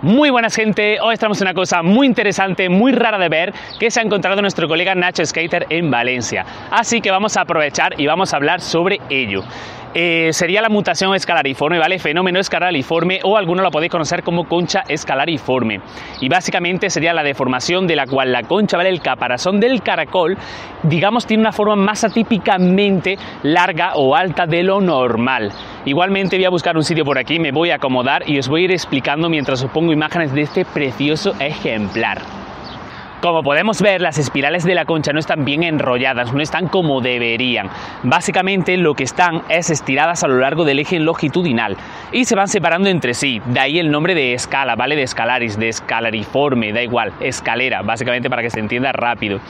Muy buenas gente, hoy estamos en una cosa muy interesante, muy rara de ver, que se ha encontrado nuestro colega Nacho Skater en Valencia. Así que vamos a aprovechar y vamos a hablar sobre ello. Eh, sería la mutación escalariforme, ¿vale? Fenómeno escalariforme o alguno lo podéis conocer como concha escalariforme. Y básicamente sería la deformación de la cual la concha, ¿vale? El caparazón del caracol, digamos, tiene una forma más atípicamente larga o alta de lo normal. Igualmente voy a buscar un sitio por aquí, me voy a acomodar y os voy a ir explicando mientras os pongo imágenes de este precioso ejemplar. Como podemos ver, las espirales de la concha no están bien enrolladas, no están como deberían. Básicamente lo que están es estiradas a lo largo del eje longitudinal y se van separando entre sí. De ahí el nombre de escala, ¿vale? De escalaris, de escalariforme, da igual, escalera, básicamente para que se entienda rápido.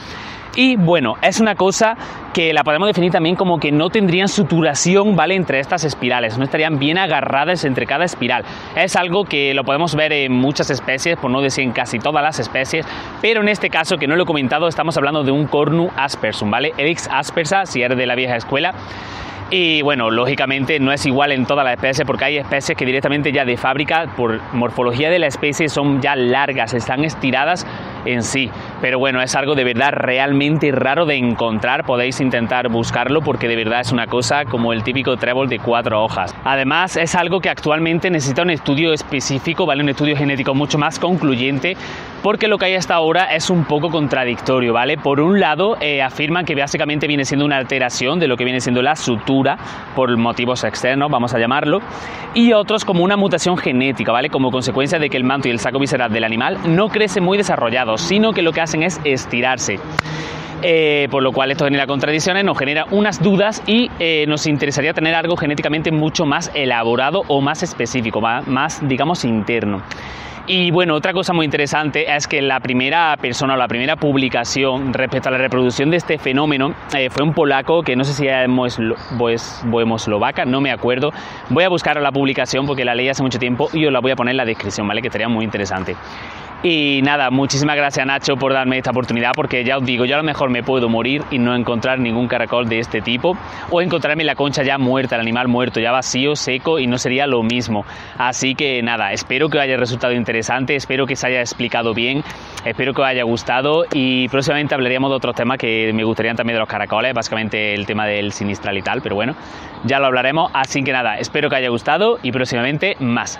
Y bueno, es una cosa que la podemos definir también como que no tendrían suturación, ¿vale? Entre estas espirales, no estarían bien agarradas entre cada espiral. Es algo que lo podemos ver en muchas especies, por no decir en casi todas las especies, pero en este caso, que no lo he comentado, estamos hablando de un Cornu aspersum, ¿vale? Elix aspersa, si eres de la vieja escuela. Y bueno, lógicamente no es igual en todas las especies porque hay especies que directamente ya de fábrica, por morfología de la especie, son ya largas, están estiradas en sí. Pero bueno, es algo de verdad realmente raro de encontrar. Podéis intentar buscarlo porque de verdad es una cosa como el típico trébol de cuatro hojas. Además, es algo que actualmente necesita un estudio específico, ¿vale? Un estudio genético mucho más concluyente porque lo que hay hasta ahora es un poco contradictorio, ¿vale? Por un lado, eh, afirman que básicamente viene siendo una alteración de lo que viene siendo la sutura por motivos externos, vamos a llamarlo, y otros como una mutación genética, ¿vale? Como consecuencia de que el manto y el saco visceral del animal no crecen muy desarrollados, sino que lo que es estirarse. Eh, por lo cual esto genera contradicciones, nos genera unas dudas y eh, nos interesaría tener algo genéticamente mucho más elaborado o más específico, más digamos interno. Y bueno, otra cosa muy interesante es que la primera persona o la primera publicación respecto a la reproducción de este fenómeno eh, fue un polaco que no sé si es bohemoslovaca, no me acuerdo. Voy a buscar la publicación porque la leí hace mucho tiempo y os la voy a poner en la descripción, ¿vale? Que estaría muy interesante. Y nada, muchísimas gracias Nacho por darme esta oportunidad porque ya os digo, yo a lo mejor me puedo morir y no encontrar ningún caracol de este tipo o encontrarme la concha ya muerta, el animal muerto, ya vacío, seco y no sería lo mismo. Así que nada, espero que os haya resultado interesante, espero que se haya explicado bien, espero que os haya gustado y próximamente hablaríamos de otros temas que me gustarían también de los caracoles, básicamente el tema del sinistral y tal, pero bueno, ya lo hablaremos. Así que nada, espero que haya gustado y próximamente más.